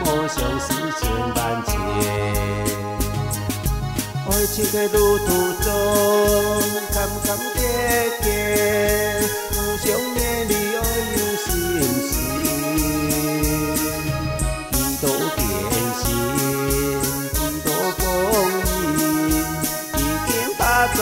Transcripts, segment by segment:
脉脉相思千万结。爱情的路途中，坎坎坷坷，互相勉励，爱有信心，几多变心，几多风雨，已经化作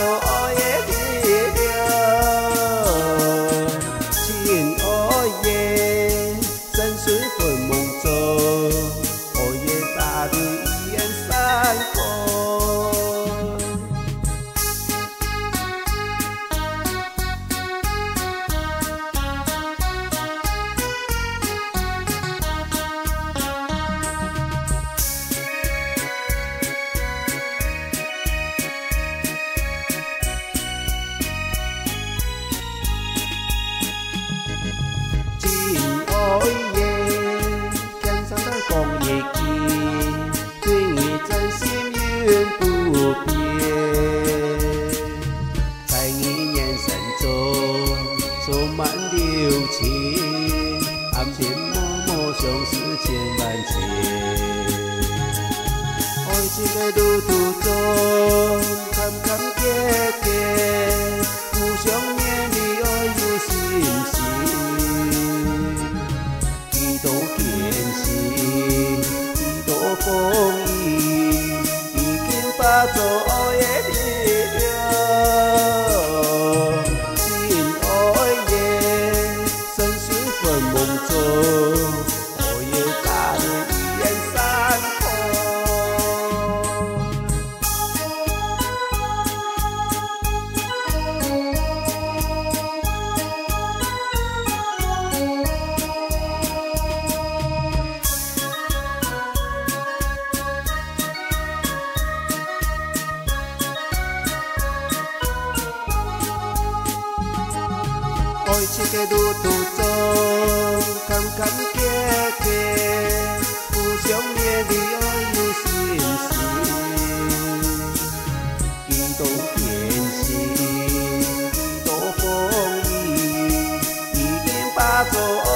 相思千万情。爱情的路途中坎坎坷坷，互相念你爱如心心，几多艰辛，几多风雨，已经把作。ôi chi ke du tu cho cam cam kia kia u xiong nghe đi ơi u xin xin kỳ tổ tiền xin tổ phong đi đi đêm ba tổ